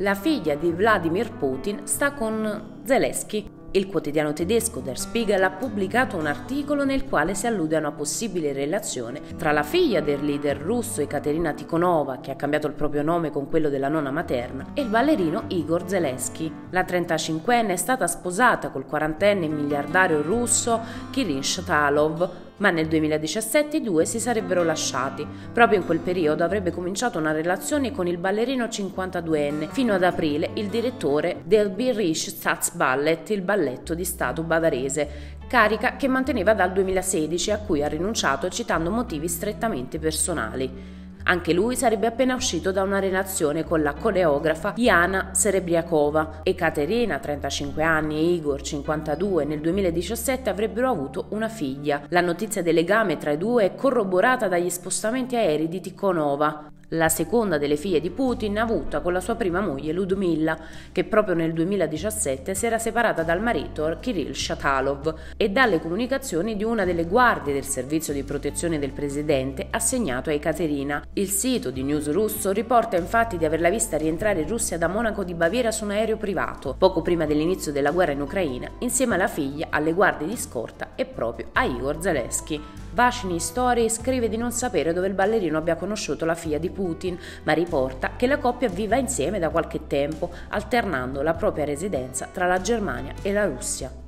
La figlia di Vladimir Putin sta con Zelensky. Il quotidiano tedesco Der Spiegel ha pubblicato un articolo nel quale si allude a una possibile relazione tra la figlia del leader russo Ekaterina Tikhonova, che ha cambiato il proprio nome con quello della nonna materna, e il ballerino Igor Zelensky. La 35enne è stata sposata col quarantenne miliardario russo Kirin Shatalov, ma nel 2017 i due si sarebbero lasciati. Proprio in quel periodo avrebbe cominciato una relazione con il ballerino 52enne, fino ad aprile il direttore del Birish Staatsballet, il balletto di Stato bavarese, carica che manteneva dal 2016 a cui ha rinunciato citando motivi strettamente personali. Anche lui sarebbe appena uscito da una relazione con la coreografa Jana Serebriakova e Caterina, 35 anni, e Igor, 52, nel 2017 avrebbero avuto una figlia. La notizia del legame tra i due è corroborata dagli spostamenti aerei di Tikhonova, la seconda delle figlie di Putin avuta con la sua prima moglie Ludmilla, che proprio nel 2017 si era separata dal marito Kirill Shatalov e dalle comunicazioni di una delle guardie del servizio di protezione del presidente assegnato a Ekaterina. Il sito di News Russo riporta infatti di averla vista rientrare in Russia da Monaco di Baviera su un aereo privato, poco prima dell'inizio della guerra in Ucraina, insieme alla figlia, alle guardie di scorta e proprio a Igor Zelensky. Vashni Story scrive di non sapere dove il ballerino abbia conosciuto la figlia di Putin, ma riporta che la coppia viva insieme da qualche tempo, alternando la propria residenza tra la Germania e la Russia.